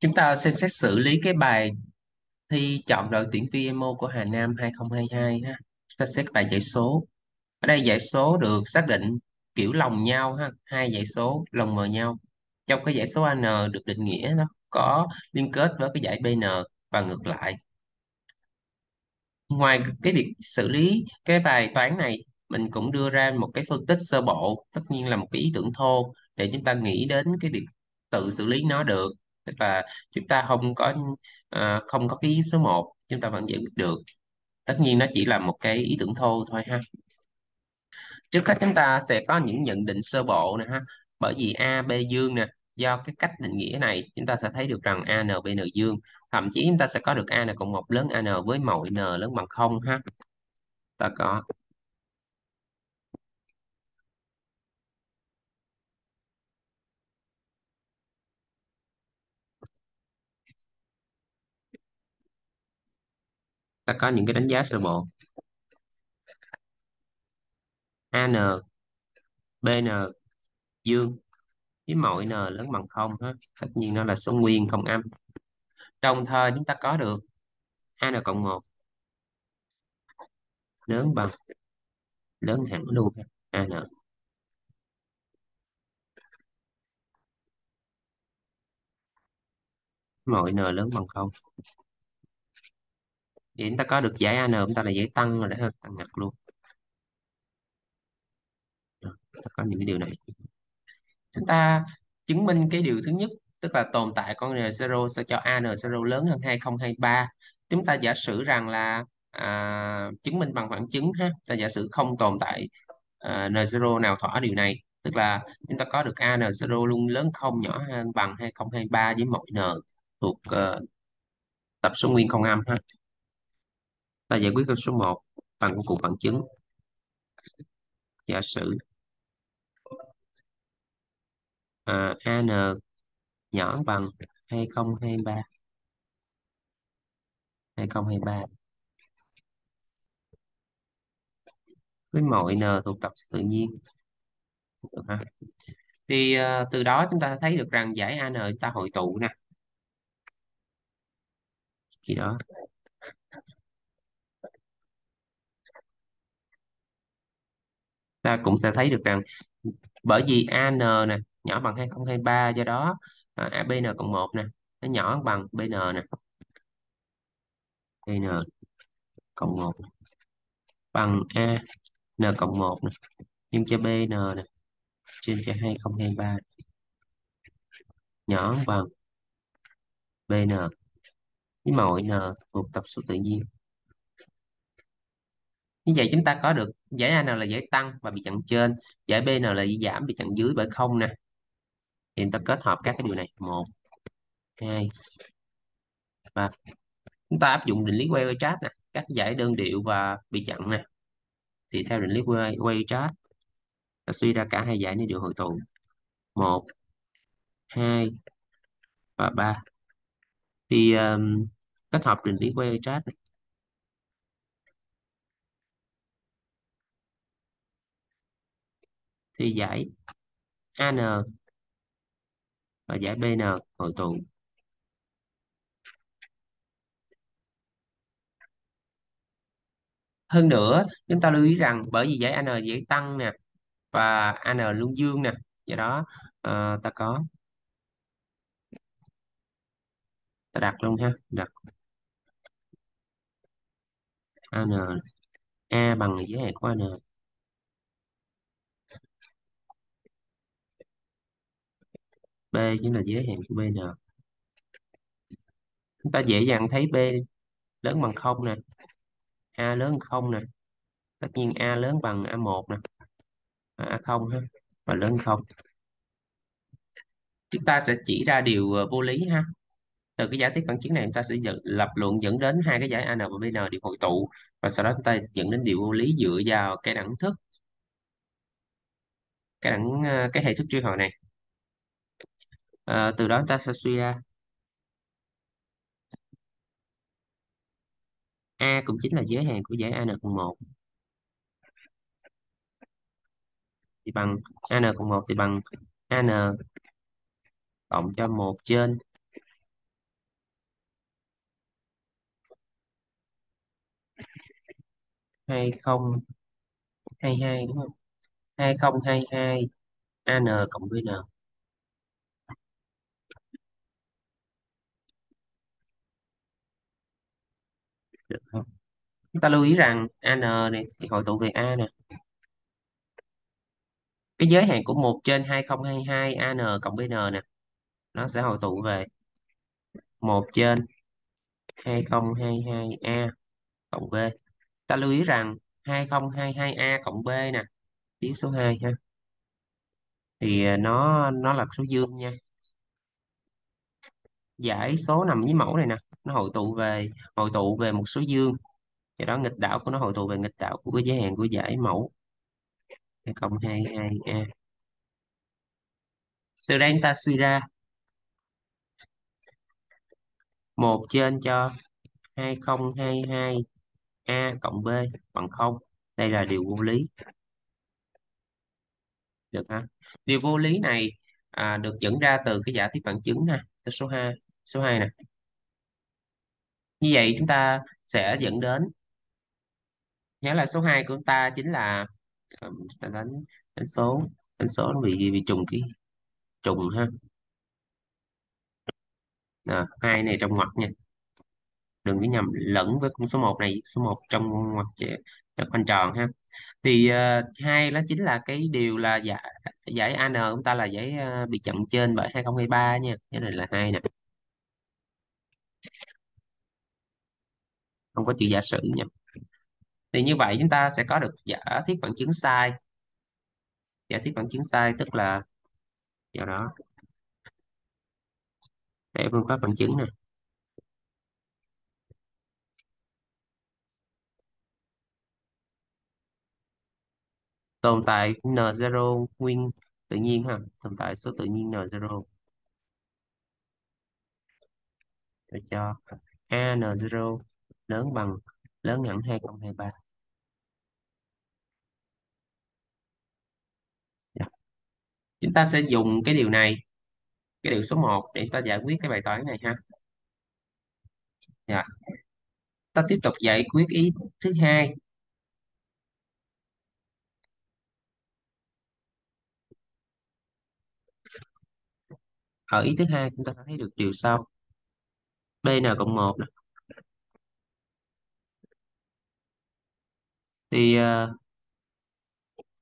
Chúng ta xem xét xử lý cái bài thi chọn đội tuyển PMO của Hà Nam 2022 ha. Chúng ta xét bài giải số. Ở đây giải số được xác định kiểu lòng nhau ha, hai giải số lòng mờ nhau. Trong cái giải số AN được định nghĩa nó có liên kết với cái giải BN và ngược lại. Ngoài cái việc xử lý cái bài toán này, mình cũng đưa ra một cái phân tích sơ bộ, tất nhiên là một cái ý tưởng thô để chúng ta nghĩ đến cái việc tự xử lý nó được. Tức là chúng ta không có à, không có cái ý số một chúng ta vẫn giải quyết được. Tất nhiên nó chỉ là một cái ý tưởng thô thôi ha. Trước hết chúng ta sẽ có những nhận định sơ bộ nè ha. Bởi vì A, B dương nè, do cái cách định nghĩa này chúng ta sẽ thấy được rằng a n b n dương. Thậm chí chúng ta sẽ có được A n cộng một lớn a n với mọi N lớn bằng không ha. Ta có ta có những cái đánh giá sơ bộ. AN BN dương. Với mọi n lớn bằng không ha tất nhiên nó là số nguyên không âm. Đồng thời chúng ta có được an cộng một. Lớn bằng, lớn hẳn luôn an mọi n lớn bằng không thì chúng ta có được giải an chúng ta là giải tăng rồi đấy hơn tăng ngặt luôn. Ừ, ta có những cái điều này. Chúng ta chứng minh cái điều thứ nhất tức là tồn tại con n0 sẽ cho an0 lớn hơn 2023 chúng ta giả sử rằng là à, chứng minh bằng phản chứng ha. Ta giả sử không tồn tại à, n0 nào thỏa điều này. Tức là chúng ta có được an0 luôn lớn không nhỏ hơn bằng 2023 với mọi n thuộc uh, tập số nguyên không âm ha ta giải quyết câu số 1 bằng công cụ phản chứng. Giả sử à, an nhỏ bằng 2023 2023 với mọi n thuộc tập tự nhiên. Được ha thì uh, từ đó chúng ta thấy được rằng giải an chúng ta hội tụ nè. Khi đó. Ta cũng sẽ thấy được rằng bởi vì an nè nhỏ bằng 2023 do đó à, bn cộng 1 nè nó nhỏ bằng bn nè. Bn cộng 1 bằng a n cộng 1 nè nhưng cho bn nè trên cho 2023 nhỏ bằng bn với mọi n thuộc tập số tự nhiên như vậy chúng ta có được giải A nào là giải tăng và bị chặn trên giải B nào là giải giảm bị chặn dưới bởi không nè? Thì chúng ta kết hợp các cái điều này. Một hai và chúng ta áp dụng định lý Weierstrass nè. Các giải đơn điệu và bị chặn nè. Thì theo định lý Weierstrass ta suy ra cả hai giải này đều hội tụ. Một hai và ba. Thì um, kết hợp định lý Weierstrass này. Thì giải AN và giải BN hội tụ hơn nữa chúng ta lưu ý rằng bởi vì giải AN dễ tăng nè và an luôn dương nè do đó uh, ta có ta đặt luôn ha đặt an a bằng giới hạn của an b chính là giới hạn của bn chúng ta dễ dàng thấy b lớn bằng không nè. A lớn bằng không nè. Tất nhiên a lớn bằng a 1 nè. A không ha và lớn không. Chúng ta sẽ chỉ ra điều ờ, vô lý ha. Từ cái giả thiết phản chứng này chúng ta sẽ dẫn, lập luận dẫn đến hai cái giải an và bn đều hội tụ. Và sau đó chúng ta dẫn đến điều vô lý dựa vào cái đẳng thức cái đẳng ờ, cái hệ thức truy hồi này à, từ đó ta sẽ suy ra. A cũng chính là giới hạn của giải AN cộng 1 thì bằng AN cộng 1 thì bằng AN cộng cho 1 trên. Hai không hai hai đúng không? Hai không hai hai an cộng với n. chúng ta lưu ý rằng an này thì hội tụ về a nè. Cái giới hạn của một trên hai không hai hai an cộng bn nè, nó sẽ hội tụ về một trên hai không hai hai a cộng b. Ta lưu ý rằng hai không hai hai a cộng b nè biến số 2 ha. Thì à, nó nó là số dương nha. Giải số nằm dưới mẫu này nè, nó hội tụ về, hội tụ về một số dương do đó nghịch đảo của nó hội tụ về nghịch đảo của cái giới hạn của giải mẫu. Cộng 22a từ đây chúng ta suy ra 1 trên cho 2022 a cộng b bằng 0 đây là điều vô lý. Được ha điều vô lý này à, được dẫn ra từ cái giả thiết bằng chứng ha số 2 số 2 nè. Như vậy chúng ta sẽ dẫn đến nhớ là số 2 của chúng ta chính là ờ, ta đánh đánh số đánh số nó bị bị trùng cái trùng ha. À, hai này trong ngoặc nha. Đừng có nhầm lẫn với con số 1 này số 1 trong ngoặc khoanh tròn ha. Thì uh, hai đó chính là cái điều là giải giải AN của chúng ta là giải uh, bị chậm trên bởi 2023 nha. Cái này là hai nè. Không có chữ giả sử nha thì như vậy chúng ta sẽ có được giả thiết bằng chứng sai. Giả thiết bằng chứng sai tức là do đó. Để phương pháp bằng chứng này tồn tại n0 nguyên tự nhiên ha. Tồn tại số tự nhiên n0 để cho a n0 lớn bằng, lớn hẳn 2023 chúng ta sẽ dùng cái điều này cái điều số 1 để ta giải quyết cái bài toán này ha. Dạ. ta tiếp tục giải quyết ý thứ hai. Ở ý thứ hai chúng ta thấy được điều sau. Bn cộng 1 thì uh,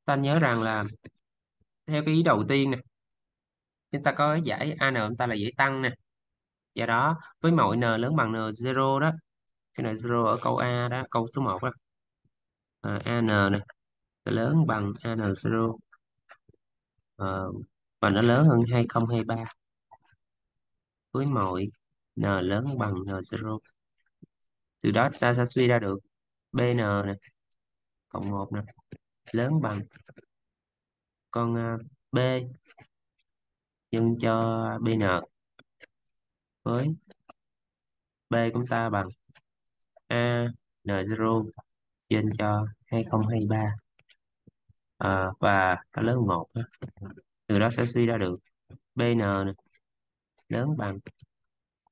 ta nhớ rằng là theo cái ý đầu tiên nè chúng ta có giải an chúng ta là giải tăng nè. Do đó với mọi n lớn bằng n0 đó. Cái n0 ở câu A đó câu số 1 đó. À, an nè lớn bằng an0 à, và nó lớn hơn 2023 với mọi n lớn bằng n0 từ đó ta sẽ suy ra được bn nè cộng 1 nè lớn bằng con ờ, b nhân cho bn với b của chúng ta bằng a n0 nhân cho 2023 à, ờ, và nó lớn 1 từ đó sẽ suy ra được bn này, lớn bằng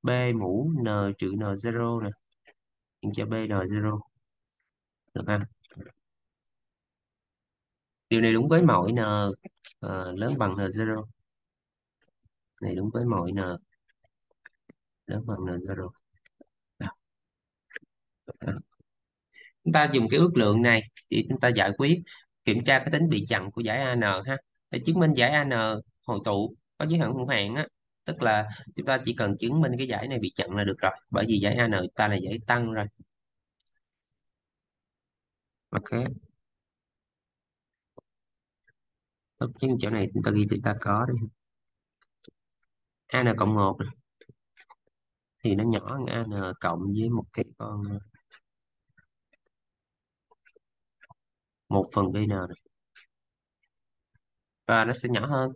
b mũ n trừ n0 nè nhân cho BN0 được không? Điều này đúng với mọi n uh, lớn bằng n0 này đúng với mọi n lớn bằng n0 chúng ta dùng cái ước lượng này thì chúng ta giải quyết kiểm tra cái tính bị chặn của giải AN ha. Để chứng minh giải AN hội tụ có giới hạn hữu hạn á tức là chúng ta chỉ cần chứng minh cái giải này bị chặn là được rồi bởi vì giải AN ta là giải tăng rồi. Ok. Tốt chứ chỗ này chúng ta ghi chúng ta có đi. An cộng 1 thì nó nhỏ hơn an cộng với một cái con một phần bn này. và nó sẽ nhỏ hơn.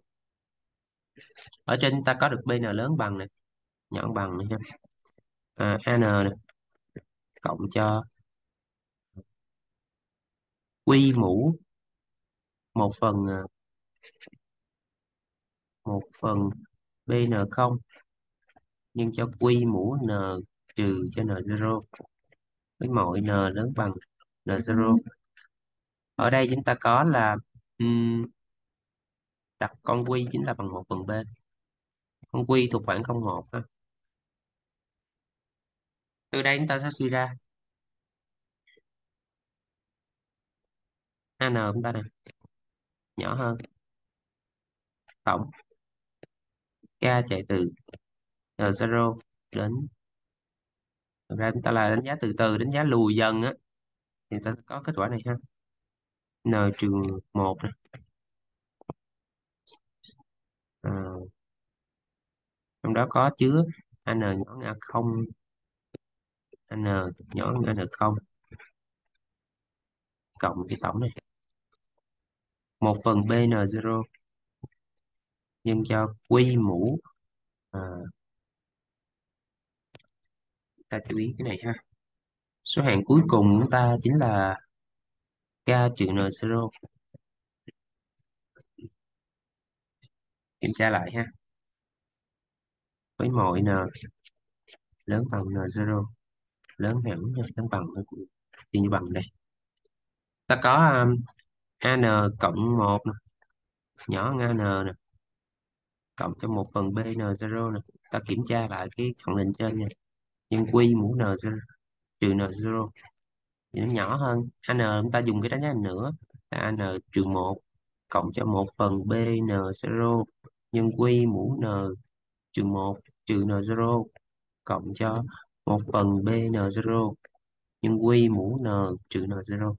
Ở trên ta có được bn lớn bằng này nhỏ bằng này ha. À, an này cộng cho quy mũ một phần à, một phần bn không nhân cho q mũ n trừ cho n0 với mọi n lớn bằng n0 ở đây chúng ta có là um, đặt con q chính là bằng 1 phần b. Con q thuộc khoảng 01 ha. Từ đây chúng ta sẽ suy ra. An chúng ta này nhỏ hơn tổng k chạy từ n0 đến Thực ra chúng ta là đánh giá từ từ đánh giá lùi dần á. Thì ta có kết quả này ha. N trừ một này à, trong đó có chứa n nhỏ ngã không? N nhỏ n không? Cộng cái tổng này. Một phần bn0 nhân cho quy mũ. À, ta chú ý cái này ha. Số hạng cuối cùng của ta chính là k trừ n0 kiểm tra lại ha. Với mọi n lớn bằng n0 lớn hẳn lớn bằng thì như bằng đây. Ta có um, an cộng 1 nè, nhỏ hơn an nè cộng cho 1 phần bn0 này ta kiểm tra lại cái khẳng định trên nha. Nhân q mũ n0 trừ n0 thì nó nhỏ hơn. N chúng ta dùng cái đánh giá nữa. Là n trừ 1 cộng cho 1 phần bn0 nhân q mũ n trừ 1 trừ n0 cộng cho 1 phần bn0 nhân q mũ n trừ n0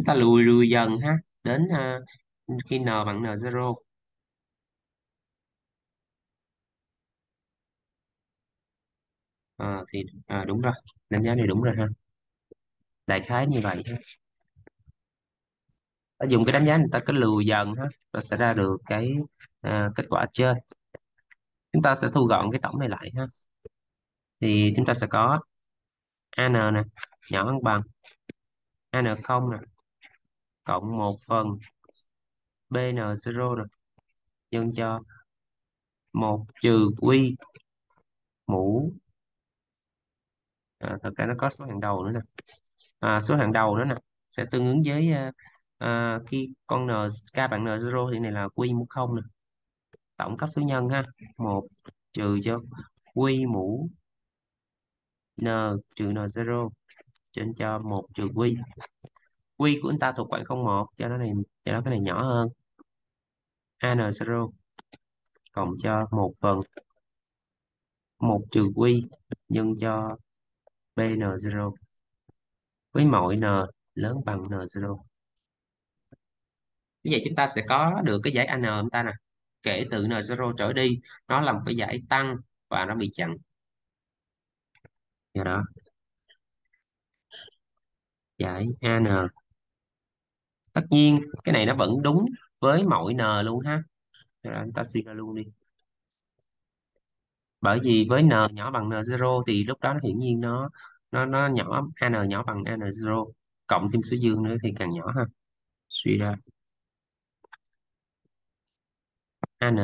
chúng ta lùi lùi dần ha. Đến uh, khi n bằng n0 à, ờ, thì à, đúng rồi. Đánh giá này đúng rồi ha. Đại khái như vậy ha. Ta dùng cái đánh giá người ta cứ lùi dần ha ta sẽ ra được cái à, kết quả trên. Chúng ta sẽ thu gọn cái tổng này lại ha. Thì chúng ta sẽ có an nè nhỏ hơn bằng. An không nè cộng 1 phần bn0 nè nhân cho 1 trừ quy mũ. À, thật ra nó có số hàng đầu nữa nè. À, số hàng đầu nữa nè. Sẽ tương ứng với à, à, khi con n k bạn n0 thì này là quy mũ 0 nè. Tổng cấp số nhân ha. 1 trừ cho quy mũ n trừ n0 trên cho 1 trừ quy quy của chúng ta thuộc khoảng 01 cho nó này, cho nó cái này nhỏ hơn. An0 cộng cho 1 phần 1 trừ quy nhân cho bn0 với mọi n lớn bằng n0 như vậy chúng ta sẽ có được cái giải n chúng ta nè. Kể từ n0 trở đi, nó là một cái giải tăng và nó bị chặn. Do đó, giải an tất nhiên, cái này nó vẫn đúng với mọi n luôn ha. Rồi anh ta suy ra luôn đi. Bởi vì với n nhỏ bằng n0 thì lúc đó hiển nhiên nó nó nó nhỏ an nhỏ bằng an0 cộng thêm số dương nữa thì càng nhỏ ha. Suy ra. An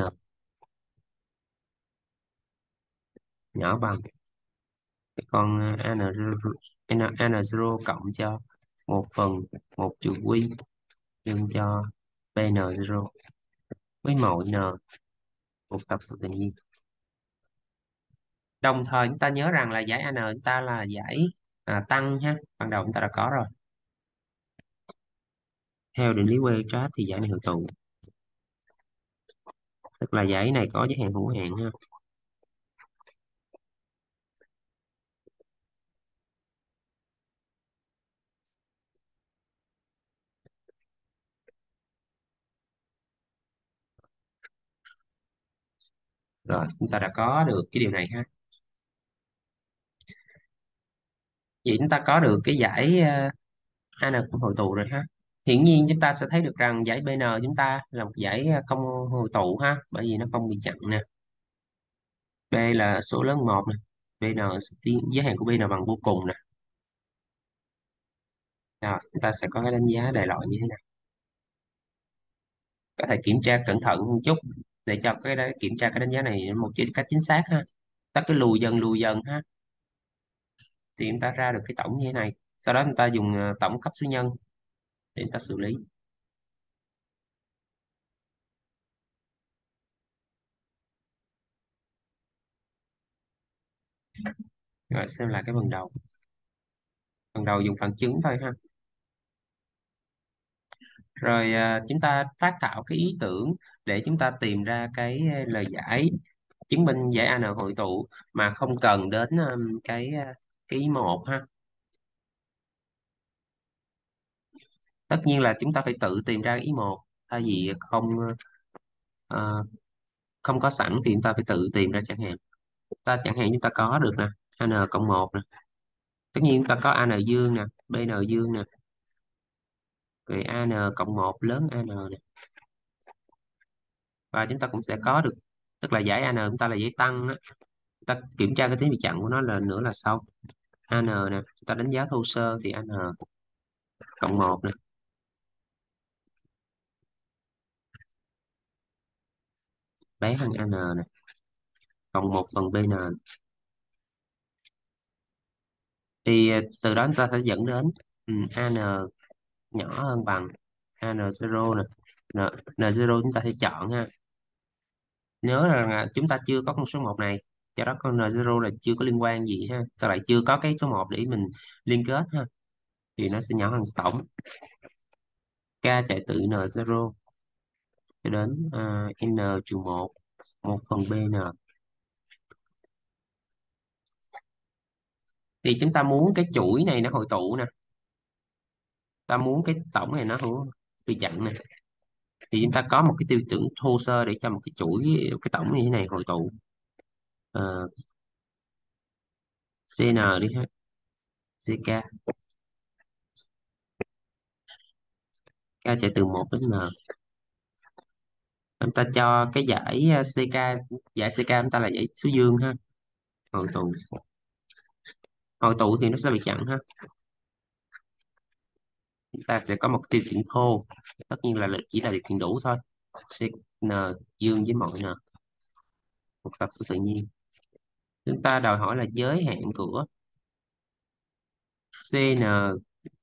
nhỏ bằng cái con ờ, n0 n0 cộng cho một phần, một trừ quy nhân cho bn0 với mẫu n một tập số tự nhiên đồng thời chúng ta nhớ rằng là giải n chúng ta là giải à, tăng ha ban đầu chúng ta đã có rồi. Theo định lý Weierstrass thì giải này hữu tụ. Tức là giải này có giới hạn hữu hạn ha. Rồi chúng ta đã có được cái điều này ha. Vậy chúng ta có được cái giải ờ, uh, không hội tụ rồi ha. Hiển nhiên chúng ta sẽ thấy được rằng giải BN chúng ta là một giải ờ, không hội tụ ha bởi vì nó không bị chặn nè. B là số lớn một nè. BN giới hạn của BN bằng vô cùng nè. Rồi chúng ta sẽ có cái đánh giá đại loại như thế này có thể kiểm tra cẩn thận hơn chút để cho cái kiểm tra cái đánh giá này một cách chính xác ha. Ta cứ lùi dần lùi dần ha. Thì chúng ta ra được cái tổng như thế này. Sau đó chúng ta dùng ờ, tổng cấp số nhân để chúng ta xử lý. Rồi xem lại cái phần đầu. Phần đầu dùng phản chứng thôi ha rồi à, chúng ta phát thảo cái ý tưởng để chúng ta tìm ra cái à, lời giải chứng minh giải AN hội tụ mà không cần đến um, cái à, cái ý một ha. Tất nhiên là chúng ta phải tự tìm ra ý một thay vì không uh, không có sẵn thì chúng ta phải tự tìm ra chẳng hạn. Ta chẳng hạn chúng ta có được nè n cộng một nè. Tất nhiên chúng ta có an dương nè bn dương nè rồi an cộng một lớn an này. Và chúng ta cũng sẽ có được, tức là giải an chúng ta là giải tăng á. chúng ta kiểm tra cái tính bị chặn của nó là nữa là sau an nè, chúng ta đánh giá thô sơ thì an cộng một nè. Bé hơn an nè, cộng một phần bn thì ờ, từ đó chúng ta sẽ dẫn đến ừ, an nhỏ hơn bằng n0 nè. N, n0 chúng ta sẽ chọn ha. Nhớ rằng là chúng ta chưa có con số 1 này do đó con n0 là chưa có liên quan gì ha. Ta lại chưa có cái số 1 để mình liên kết ha? Thì nó sẽ nhỏ hơn tổng. K chạy từ n0 cho đến uh, n trừ 1 1 phần bn thì chúng ta muốn cái chuỗi này nó hội tụ nè ta muốn cái tổng này nó hữu bị chặn này thì chúng ta có một cái tiêu chuẩn thô sơ để cho một cái chuỗi cái tổng như thế này hội tụ. Ờ, CN đi ha. CK K. Chạy từ 1 đến N. Chúng ta cho cái giải ờ, CK giải CK chúng ta là giải số dương ha. Hội tụ. Hội tụ thì nó sẽ bị chặn ha chúng ta sẽ có một tiêu chuẩn thô. Tất nhiên là chỉ là điều kiện đủ thôi. CN dương với mọi N. Một tập số tự nhiên. Chúng ta đòi hỏi là giới hạn của CN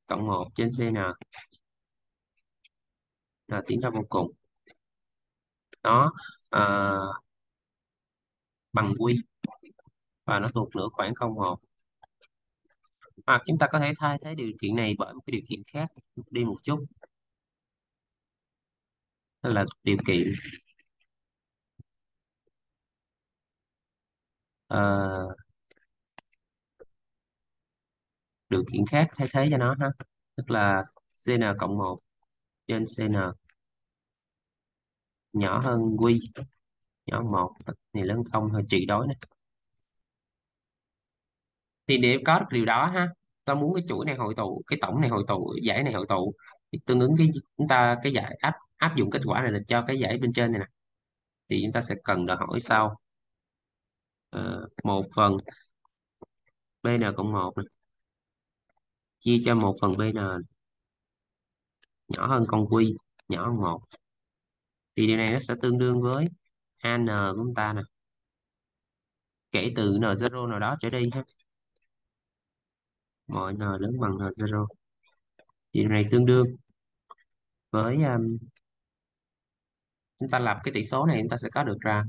cộng 1 trên CN là tiến ra vô cùng. Nó à, bằng quy. Và nó thuộc nửa khoảng 01 hoặc chúng ta có thể thay thế điều kiện này bởi một cái điều kiện khác. Đi một chút. Đó là điều kiện. À, điều kiện khác thay thế cho nó ha. Tức là cn cộng 1 trên cn nhỏ hơn quy nhỏ hơn một. Này lớn không hơi trị đối này thì để có được điều đó ha ta muốn cái chuỗi này hội tụ cái tổng này hội tụ giải này hội tụ thì tương ứng cái chúng ta cái giải áp áp dụng kết quả này là cho cái giải bên trên này nè. Thì chúng ta sẽ cần đòi hỏi sau. À, một phần bn cộng một này, chia cho một phần bn nhỏ hơn con quy nhỏ hơn một. Thì điều này nó sẽ tương đương với an của chúng ta nè. Kể từ n0 nào đó trở đi ha mọi n lớn bằng n0 thì điều này tương đương với um, chúng ta lập cái tỷ số này chúng ta sẽ có được ra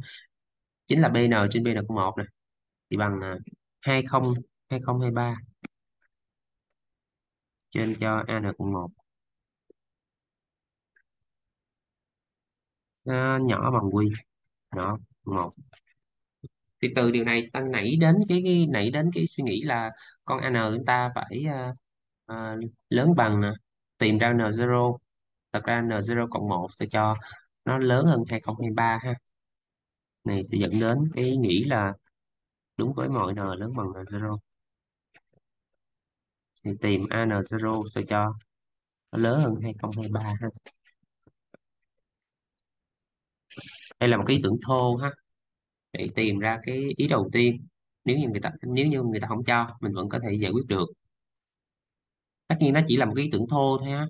chính là bn trên bn cộng một này thì bằng uh, 20 2023 trên cho an cộng một. Nó nhỏ bằng quy nhỏ một. Thì từ điều này ta nảy đến cái, cái nảy đến cái suy nghĩ là con n chúng ta phải uh, uh, lớn bằng nè tìm ra n0 thật ra n0 cộng 1 sẽ cho nó lớn hơn 2023 ha. Này sẽ dẫn đến cái ý nghĩ là đúng với mọi n lớn bằng n0 thì tìm an0 sẽ cho nó lớn hơn 2023 ha. Đây là một cái ý tưởng thô ha. Để tìm ra cái ý đầu tiên nếu như người ta, nếu như người ta không cho, mình vẫn có thể giải quyết được tất nhiên nó chỉ là một cái ý tưởng thô thôi ha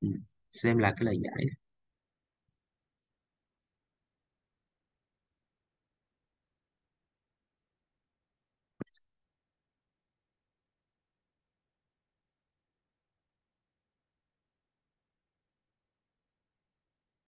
ừ. xem là cái lời giải